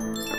Bye.